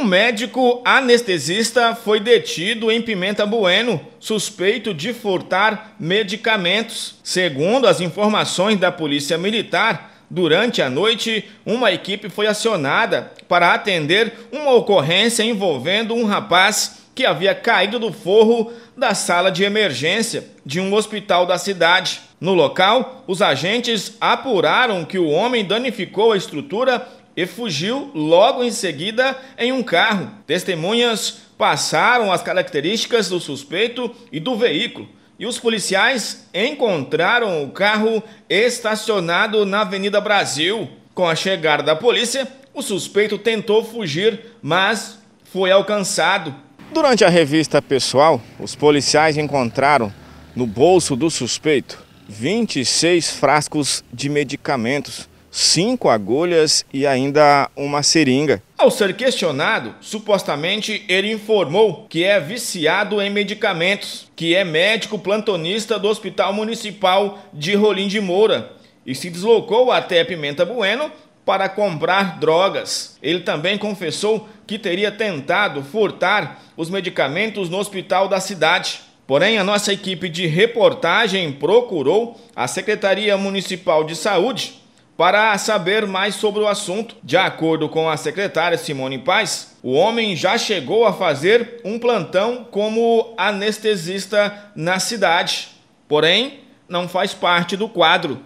Um médico anestesista foi detido em Pimenta Bueno, suspeito de furtar medicamentos. Segundo as informações da Polícia Militar, durante a noite, uma equipe foi acionada para atender uma ocorrência envolvendo um rapaz que havia caído do forro da sala de emergência de um hospital da cidade. No local, os agentes apuraram que o homem danificou a estrutura e fugiu logo em seguida em um carro. Testemunhas passaram as características do suspeito e do veículo. E os policiais encontraram o carro estacionado na Avenida Brasil. Com a chegada da polícia, o suspeito tentou fugir, mas foi alcançado. Durante a revista pessoal, os policiais encontraram no bolso do suspeito 26 frascos de medicamentos cinco agulhas e ainda uma seringa. Ao ser questionado, supostamente ele informou que é viciado em medicamentos, que é médico plantonista do Hospital Municipal de Rolim de Moura e se deslocou até Pimenta Bueno para comprar drogas. Ele também confessou que teria tentado furtar os medicamentos no hospital da cidade. Porém, a nossa equipe de reportagem procurou a Secretaria Municipal de Saúde para saber mais sobre o assunto, de acordo com a secretária Simone Paz, o homem já chegou a fazer um plantão como anestesista na cidade, porém não faz parte do quadro.